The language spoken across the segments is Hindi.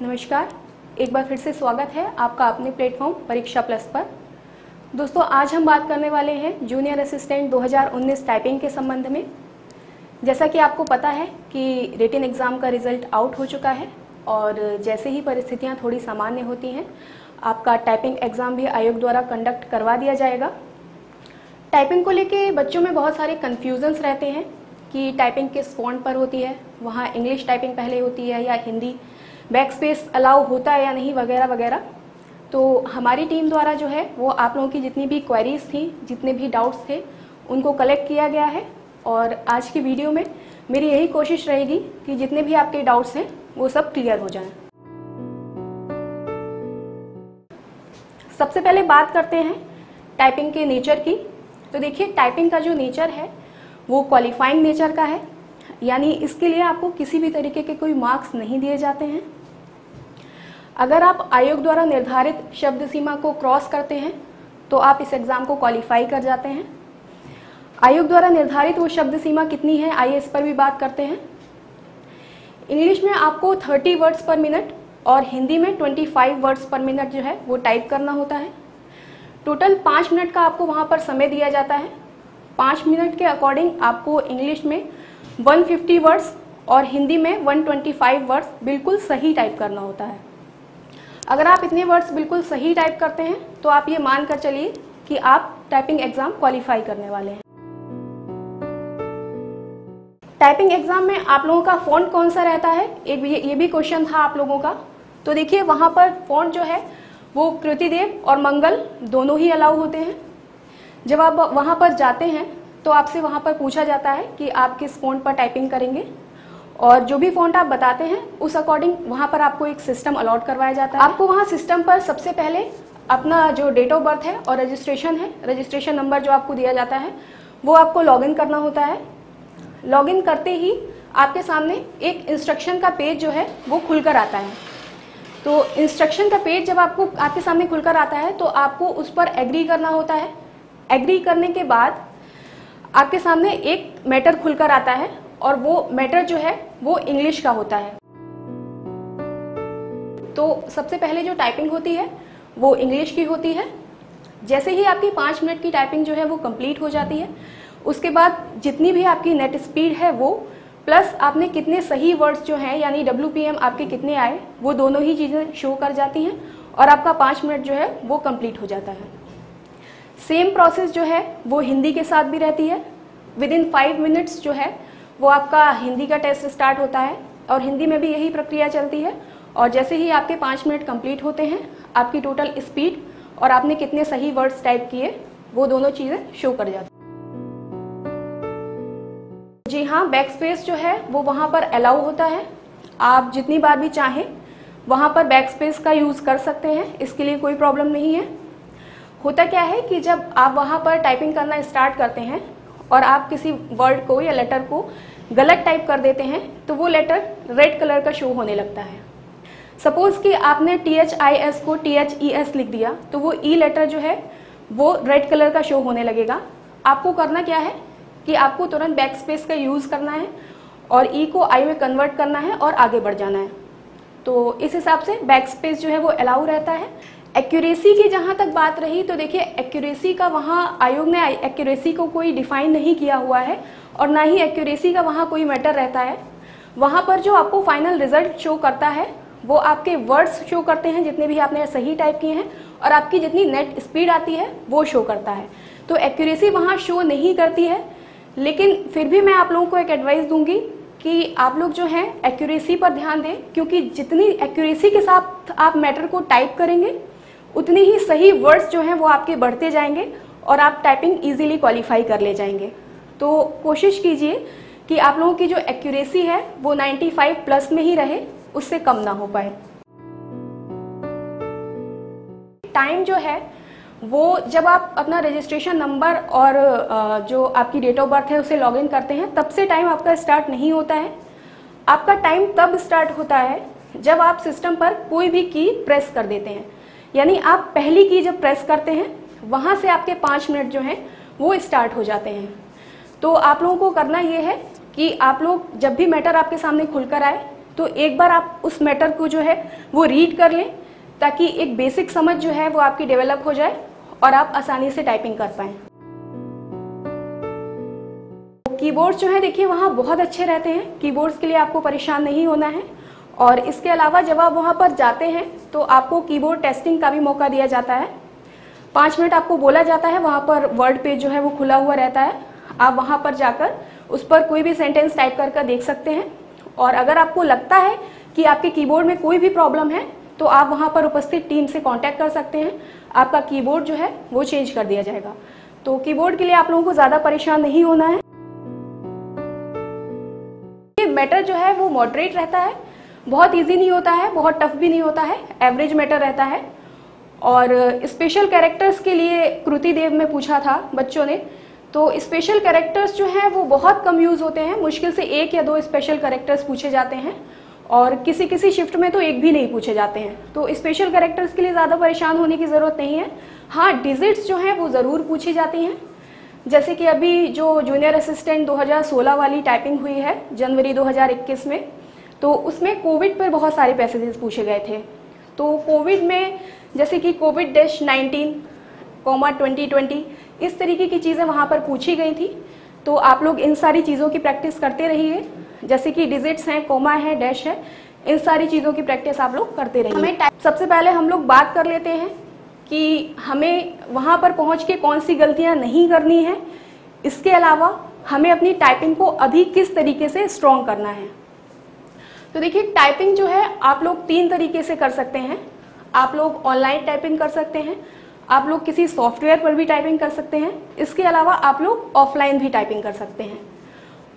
नमस्कार। एक बार फिर से स्वागत है आपका अपने प्लेटफॉर्म परीक्षा प्लस पर। दोस्तों, आज हम बात करने वाले हैं जूनियर असिस्टेंट 2019 टाइपिंग के संबंध में। जैसा कि आपको पता है कि रिटन एग्ज़ाम का रिज़ल्ट आउट हो चुका है और जैसे ही परिस्थितियाँ थोड़ी सामान्य होती हैं, आपका टाइपिंग एग्ज़ाम भी आयोग द्वारा कंडक्ट करवा दिया जाएगा। टाइपिंग को लेके बच्चों में बहुत सारे कन्फ्यूज़न्स रहते हैं कि टाइपिंग किस फॉन्ट पर होती है, वहाँ इंग्लिश टाइपिंग पहले होती है या हिंदी बैक स्पेस अलाउ होता है या नहीं वगैरह वगैरह तो हमारी टीम द्वारा जो है, वो आप लोगों की जितनी भी क्वेरीज थी, जितने भी डाउट्स थे, उनको कलेक्ट किया गया है। और आज की वीडियो में मेरी यही कोशिश रहेगी कि जितने भी आपके डाउट्स हैं, वो सब क्लियर हो जाएँ। सबसे पहले बात करते हैं टाइपिंग के नेचर की। तो देखिए टाइपिंग का जो नेचर है, वो क्वालिफाइंग नेचर का है। यानी इसके लिए आपको किसी भी तरीके के कोई मार्क्स नहीं दिए जाते हैं। अगर आप आयोग द्वारा निर्धारित शब्द सीमा को क्रॉस करते हैं तो आप इस एग्ज़ाम को क्वालिफाई कर जाते हैं। आयोग द्वारा निर्धारित वो शब्द सीमा कितनी है, आइए इस पर भी बात करते हैं। इंग्लिश में आपको 30 वर्ड्स पर मिनट और हिंदी में 25 वर्ड्स पर मिनट जो है, वो टाइप करना होता है। टोटल पाँच मिनट का आपको वहाँ पर समय दिया जाता है। पाँच मिनट के अकॉर्डिंग आपको इंग्लिश में 150 वर्ड्स और हिंदी में 125 वर्ड्स बिल्कुल सही टाइप करना होता है। अगर आप इतने वर्ड्स बिल्कुल सही टाइप करते हैं तो आप ये मान कर चलिए कि आप टाइपिंग एग्ज़ाम क्वालिफाई करने वाले हैं। टाइपिंग एग्ज़ाम में आप लोगों का फ़ॉन्ट कौन सा रहता है? एक ये, ये भी क्वेश्चन था आप लोगों का। तो देखिए वहाँ पर फ़ॉन्ट जो है वो कृतिदेव और मंगल दोनों ही अलाउ होते हैं। जब आप वहाँ पर जाते हैं तो आपसे वहाँ पर पूछा जाता है कि आप किस फ़ॉन्ट पर टाइपिंग करेंगे। और जो भी फ़ॉन्ट आप बताते हैं, उस अकॉर्डिंग वहाँ पर आपको एक सिस्टम अलॉट करवाया जाता है। आपको वहाँ सिस्टम पर सबसे पहले अपना जो डेट ऑफ़ बर्थ है और रजिस्ट्रेशन है रजिस्ट्रेशन नंबर जो आपको दिया जाता है, वो आपको लॉगिन करना होता है। लॉगिन करते ही आपके सामने एक इंस्ट्रक्शन का पेज जो है, वो खुलकर आता है। तो इंस्ट्रक्शन का पेज जब आपको, आपके सामने खुलकर आता है तो आपको उस पर एग्री करना होता है। एग्री करने के बाद आपके सामने एक मैटर खुलकर आता है। और वो मैटर जो है, वो इंग्लिश का होता है। तो सबसे पहले जो टाइपिंग होती है, वो इंग्लिश की होती है। जैसे ही आपकी पाँच मिनट की टाइपिंग जो है, वो कंप्लीट हो जाती है। उसके बाद जितनी भी आपकी नेट स्पीड है, वो प्लस आपने कितने सही वर्ड्स जो हैं, यानी WPM आपके कितने आए, वो दोनों ही चीज़ें शो कर जाती हैं और आपका पाँच मिनट जो है, वो कंप्लीट हो जाता है। सेम प्रोसेस जो है, वो हिंदी के साथ भी रहती है। विद इन फाइव मिनट्स जो है वो आपका हिंदी का टेस्ट स्टार्ट होता है और हिंदी में भी यही प्रक्रिया चलती है। और जैसे ही आपके पाँच मिनट कंप्लीट होते हैं, आपकी टोटल स्पीड और आपने कितने सही वर्ड्स टाइप किए, वो दोनों चीज़ें शो कर जाती जी हाँ बैक स्पेस जो है, वो वहाँ पर अलाउ होता है। आप जितनी बार भी चाहें, वहाँ पर बैक स्पेस का यूज़ कर सकते हैं, इसके लिए कोई प्रॉब्लम नहीं है। होता क्या है कि जब आप वहाँ पर टाइपिंग करना स्टार्ट करते हैं और आप किसी वर्ड को या लेटर को गलत टाइप कर देते हैं तो वो लेटर रेड कलर का शो होने लगता है। सपोज़ कि आपने टी एच आई एस को टी एच ई एस लिख दिया तो वो ई e लेटर जो है, वो रेड कलर का शो होने लगेगा। आपको करना क्या है कि आपको तुरंत बैक स्पेस का यूज़ करना है और ई e को आई में कन्वर्ट करना है और आगे बढ़ जाना है। तो इस हिसाब से बैक स्पेस जो है वो अलाउ रहता है। एक्यूरेसी की जहाँ तक बात रही तो देखिए एक्यूरेसी का वहाँ आयोग ने एक्यूरेसी को कोई डिफाइन नहीं किया हुआ है और ना ही एक्यूरेसी का वहाँ कोई मैटर रहता है। वहाँ पर जो आपको फाइनल रिज़ल्ट शो करता है, वो आपके वर्ड्स शो करते हैं, जितने भी आपने सही टाइप किए हैं और आपकी जितनी नेट स्पीड आती है, वो शो करता है। तो एक्यूरेसी वहाँ शो नहीं करती है, लेकिन फिर भी मैं आप लोगों को एक एडवाइस दूँगी कि आप लोग जो हैं एक्यूरेसी पर ध्यान दें, क्योंकि जितनी एक्यूरेसी के साथ आप मैटर को टाइप करेंगे उतनी ही सही वर्ड्स जो हैं वो आपके बढ़ते जाएँगे और आप टाइपिंग इजीली क्वालिफाई कर ले जाएँगे। तो कोशिश कीजिए कि आप लोगों की जो एक्यूरेसी है वो 95 प्लस में ही रहे, उससे कम ना हो पाए। टाइम जो है, वो जब आप अपना रजिस्ट्रेशन नंबर और जो आपकी डेट ऑफ़ बर्थ है उसे लॉगिन करते हैं, तब से टाइम आपका स्टार्ट नहीं होता है। आपका टाइम तब स्टार्ट होता है जब आप सिस्टम पर कोई भी की प्रेस कर देते हैं। यानी आप पहली की जब प्रेस करते हैं, वहाँ से आपके पाँच मिनट जो हैं, वो स्टार्ट हो जाते हैं। तो आप लोगों को करना ये है कि आप लोग जब भी मैटर आपके सामने खुलकर आए तो एक बार आप उस मैटर को जो है, वो रीड कर लें, ताकि एक बेसिक समझ जो है, वो आपकी डेवलप हो जाए और आप आसानी से टाइपिंग कर पाएँ। कीबोर्ड्स जो है, देखिए, वहाँ बहुत अच्छे रहते हैं। कीबोर्ड्स के लिए आपको परेशान नहीं होना है। और इसके अलावा जब आप वहाँ पर जाते हैं तो आपको कीबोर्ड टेस्टिंग का भी मौका दिया जाता है। पाँच मिनट आपको बोला जाता है, वहाँ पर वर्ड पेज जो है वो खुला हुआ रहता है। आप वहाँ पर जाकर उस पर कोई भी सेंटेंस टाइप कर कर देख सकते हैं। और अगर आपको लगता है कि आपके कीबोर्ड में कोई भी प्रॉब्लम है तो आप वहाँ पर उपस्थित टीम से कांटेक्ट कर सकते हैं। आपका कीबोर्ड जो है, वो चेंज कर दिया जाएगा। तो कीबोर्ड के लिए आप लोगों को ज़्यादा परेशान नहीं होना है। मैटर जो है, वो मॉडरेट रहता है। बहुत इजी नहीं होता है, बहुत टफ भी नहीं होता है एवरेज मैटर रहता है। और स्पेशल कैरेक्टर्स के लिए कृति देव में पूछा था बच्चों ने तो स्पेशल कैरेक्टर्स जो हैं वो बहुत कम यूज़ होते हैं, मुश्किल से एक या दो स्पेशल कैरेक्टर्स पूछे जाते हैं। और किसी किसी शिफ्ट में तो एक भी नहीं पूछे जाते हैं। तो स्पेशल कैरेक्टर्स के लिए ज़्यादा परेशान होने की ज़रूरत नहीं है। हाँ डिजिट्स जो हैं वो ज़रूर पूछी जाती हैं। जैसे कि अभी जो जूनियर असिस्टेंट 2016 वाली टाइपिंग हुई है, जनवरी 2021 में तो उसमें कोविड पर बहुत सारे पैसेजेस पूछे गए थे। तो कोविड में जैसे कि Covid dash nineteen comma twenty twenty इस तरीके की चीज़ें वहाँ पर पूछी गई थी। तो आप लोग इन सारी चीज़ों की प्रैक्टिस करते रहिए। जैसे कि डिजिट्स हैं कोमा है डैश है इन सारी चीज़ों की प्रैक्टिस आप लोग करते रहिए। हमें सबसे पहले हम लोग बात कर लेते हैं कि हमें वहाँ पर पहुँच के कौन सी गलतियाँ नहीं करनी है। इसके अलावा हमें अपनी टाइपिंग को अभी किस तरीके से स्ट्रॉन्ग करना है। तो देखिए टाइपिंग जो है, आप लोग तीन तरीके से कर सकते हैं। आप लोग ऑनलाइन टाइपिंग कर सकते हैं। आप लोग किसी सॉफ्टवेयर पर भी टाइपिंग कर सकते हैं। इसके अलावा आप लोग ऑफलाइन भी टाइपिंग कर सकते हैं।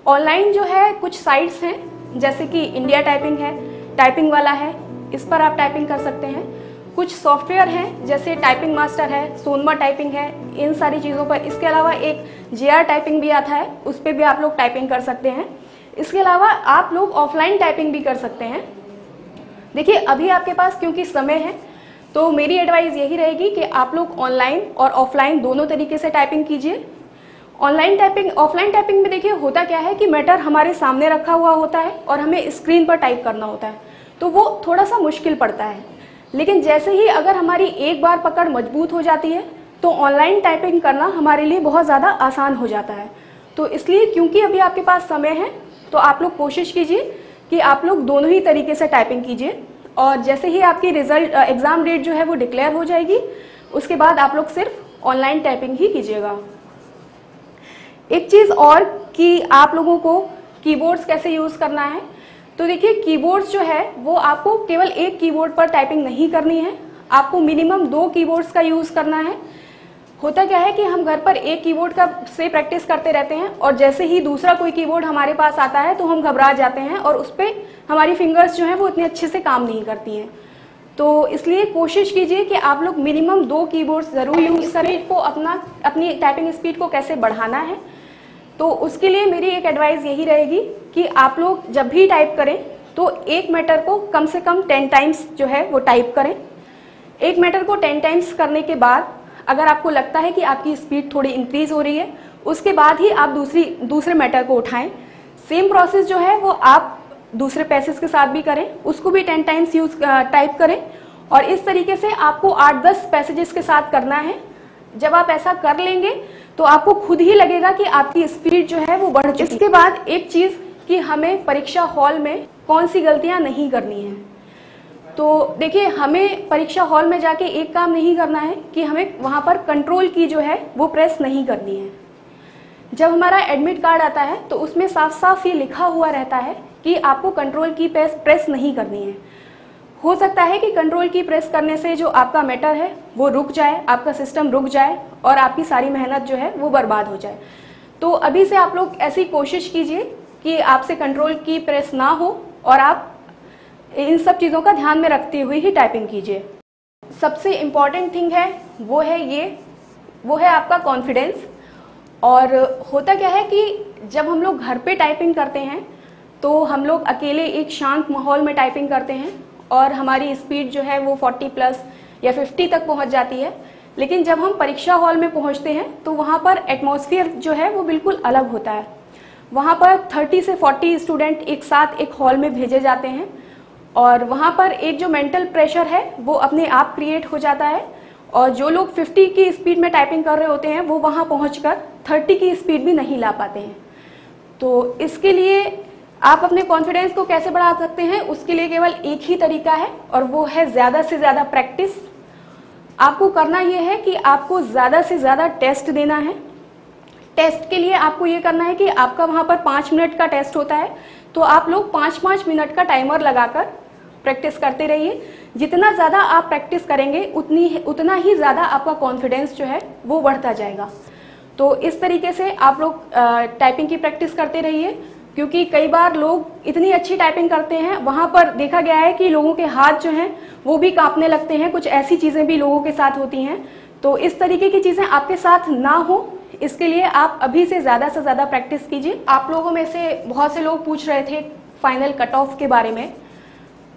ऑनलाइन जो है, कुछ साइट्स हैं, जैसे कि इंडिया टाइपिंग है टाइपिंग वाला है, इस पर आप टाइपिंग कर सकते हैं। कुछ सॉफ्टवेयर हैं, जैसे टाइपिंग मास्टर है, सोनमा टाइपिंग है, इन सारी चीज़ों पर। इसके अलावा एक जे टाइपिंग भी आता है, उस पर भी आप लोग टाइपिंग कर सकते हैं। इसके अलावा आप लोग ऑफलाइन टाइपिंग भी कर सकते हैं। देखिए, अभी आपके पास क्योंकि समय है तो मेरी एडवाइस यही रहेगी कि आप लोग ऑनलाइन और ऑफलाइन दोनों तरीके से टाइपिंग कीजिए। ऑनलाइन टाइपिंग ऑफलाइन टाइपिंग में देखिए, होता क्या है कि मैटर हमारे सामने रखा हुआ होता है और हमें स्क्रीन पर टाइप करना होता है। तो वो थोड़ा सा मुश्किल पड़ता है। लेकिन जैसे ही अगर हमारी एक बार पकड़ मज़बूत हो जाती है तो ऑनलाइन टाइपिंग करना हमारे लिए बहुत ज़्यादा आसान हो जाता है। तो इसलिए क्योंकि अभी आपके पास समय है तो आप लोग कोशिश कीजिए कि आप लोग दोनों ही तरीके से टाइपिंग कीजिए। और जैसे ही आपकी रिज़ल्ट एग्ज़ाम डेट जो है वो डिक्लेयर हो जाएगी, उसके बाद आप लोग सिर्फ़ ऑनलाइन टाइपिंग ही कीजिएगा। एक चीज़ और कि आप लोगों को कीबोर्ड्स कैसे यूज़ करना है तो देखिए कीबोर्ड्स जो है, वो आपको केवल एक कीबोर्ड पर टाइपिंग नहीं करनी है। आपको मिनिमम दो कीबोर्ड्स का यूज़ करना है। होता क्या है कि हम घर पर एक कीबोर्ड का से प्रैक्टिस करते रहते हैं और जैसे ही दूसरा कोई कीबोर्ड हमारे पास आता है तो हम घबरा जाते हैं और उस पर हमारी फिंगर्स जो हैं वो इतने अच्छे से काम नहीं करती हैं। तो इसलिए कोशिश कीजिए कि आप लोग मिनिमम दो कीबोर्ड्स ज़रूर यूज़ करें। को अपना अपनी टाइपिंग स्पीड को कैसे बढ़ाना है। तो उसके लिए मेरी एक एडवाइस यही रहेगी कि आप लोग जब भी टाइप करें तो एक मैटर को कम से कम टेन टाइम्स जो है वो टाइप करें। एक मैटर को टेन टाइम्स करने के बाद अगर आपको लगता है कि आपकी स्पीड थोड़ी इंक्रीज हो रही है, उसके बाद ही आप दूसरी, दूसरे मैटर को उठाएँ। सेम प्रोसेस जो है, वो आप दूसरे पैसेज के साथ भी करें, उसको भी टेन टाइम्स यूज़ टाइप करें। और इस तरीके से आपको आठ दस पैसेजेस के साथ करना है। जब आप ऐसा कर लेंगे तो आपको खुद ही लगेगा कि आपकी स्पीड जो है, वो बढ़ चुकी इसके बाद एक चीज़ कि हमें परीक्षा हॉल में कौन सी गलतियाँ नहीं करनी है। तो देखिए, हमें परीक्षा हॉल में जाके एक काम नहीं करना है कि हमें वहाँ पर कंट्रोल की जो है, वो प्रेस नहीं करनी है। जब हमारा एडमिट कार्ड आता है तो उसमें साफ़ साफ़ ये लिखा हुआ रहता है कि आपको कंट्रोल की प्रेस प्रेस नहीं करनी है। हो सकता है कि कंट्रोल की प्रेस करने से जो आपका मैटर है, वो रुक जाए, आपका सिस्टम रुक जाए और आपकी सारी मेहनत जो है, वो बर्बाद हो जाए। तो अभी से आप लोग ऐसी कोशिश कीजिए कि आपसे कंट्रोल की प्रेस ना हो और आप इन सब चीज़ों का ध्यान में रखते हुए ही टाइपिंग कीजिए। सबसे इंपॉर्टेंट थिंग है, वो है ये, वो है आपका कॉन्फिडेंस और होता क्या है कि जब हम लोग घर पे टाइपिंग करते हैं तो हम लोग अकेले एक शांत माहौल में टाइपिंग करते हैं और हमारी स्पीड जो है वो 40 प्लस या 50 तक पहुँच जाती है। लेकिन जब हम परीक्षा हॉल में पहुँचते हैं तो वहाँ पर एटमॉस्फेयर जो है वो बिल्कुल अलग होता है। वहाँ पर 30 से 40 स्टूडेंट एक साथ एक हॉल में भेजे जाते हैं। और वहाँ पर एक जो मेंटल प्रेशर है, वो अपने आप क्रिएट हो जाता है। और जो लोग 50 की स्पीड में टाइपिंग कर रहे होते हैं, वो वहाँ पहुँच 30 की स्पीड भी नहीं ला पाते हैं। तो इसके लिए आप अपने कॉन्फिडेंस को कैसे बढ़ा सकते हैं, उसके लिए केवल एक ही तरीका है, और वो है ज़्यादा से ज़्यादा प्रैक्टिस आपको करना ये है कि आपको ज़्यादा से ज़्यादा टेस्ट देना है। टेस्ट के लिए आपको ये करना है कि आपका वहाँ पर पाँच मिनट का टेस्ट होता है तो आप लोग पाँच पाँच मिनट का टाइमर लगाकर प्रैक्टिस करते रहिए। जितना ज़्यादा आप प्रैक्टिस करेंगे, उतनी उतना ही ज़्यादा आपका कॉन्फिडेंस जो है, वो बढ़ता जाएगा। तो इस तरीके से आप लोग टाइपिंग की प्रैक्टिस करते रहिए। क्योंकि कई बार लोग इतनी अच्छी टाइपिंग करते हैं, वहाँ पर देखा गया है कि लोगों के हाथ जो हैं, वो भी कांपने लगते हैं। कुछ ऐसी चीज़ें भी लोगों के साथ होती हैं। तो इस तरीके की चीज़ें आपके साथ ना हो, इसके लिए आप अभी से ज़्यादा से ज़्यादा प्रैक्टिस कीजिए। आप लोगों में से बहुत से लोग पूछ रहे थे फाइनल कट ऑफ़ के बारे में।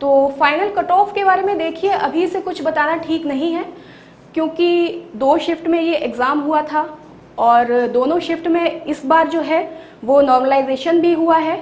तो फाइनल कट ऑफ़ के बारे में देखिए, अभी से कुछ बताना ठीक नहीं है, क्योंकि दो शिफ्ट में ये एग्ज़ाम हुआ था और दोनों शिफ्ट में इस बार जो है, वो नॉर्मलाइजेशन भी हुआ है।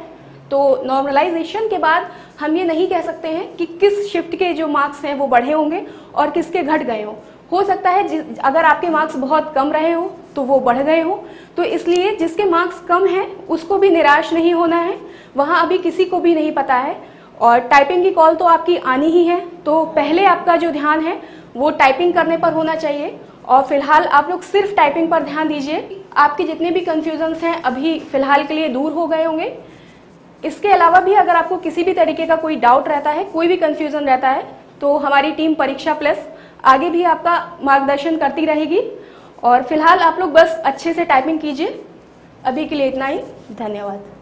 तो नॉर्मलाइजेशन के बाद हम ये नहीं कह सकते हैं कि किस शिफ्ट के जो मार्क्स हैं वो बढ़े होंगे और किसके घट गए हों। हो सकता है अगर आपके मार्क्स बहुत कम रहे हों तो वो बढ़ गए हों। तो इसलिए जिसके मार्क्स कम हैं, उसको भी निराश नहीं होना है। वहाँ अभी किसी को भी नहीं पता है। और टाइपिंग की कॉल तो आपकी आनी ही है तो पहले आपका जो ध्यान है, वो टाइपिंग करने पर होना चाहिए। और फ़िलहाल आप लोग सिर्फ़ टाइपिंग पर ध्यान दीजिए। आपके जितने भी कन्फ्यूजन्स हैं, अभी फ़िलहाल के लिए दूर हो गए होंगे। इसके अलावा भी अगर आपको किसी भी तरीके का कोई डाउट रहता है, कोई भी कन्फ्यूज़न रहता है तो हमारी टीम परीक्षा प्लस आगे भी आपका मार्गदर्शन करती रहेगी। और फ़िलहाल आप लोग बस अच्छे से टाइपिंग कीजिए। अभी के लिए इतना ही। धन्यवाद।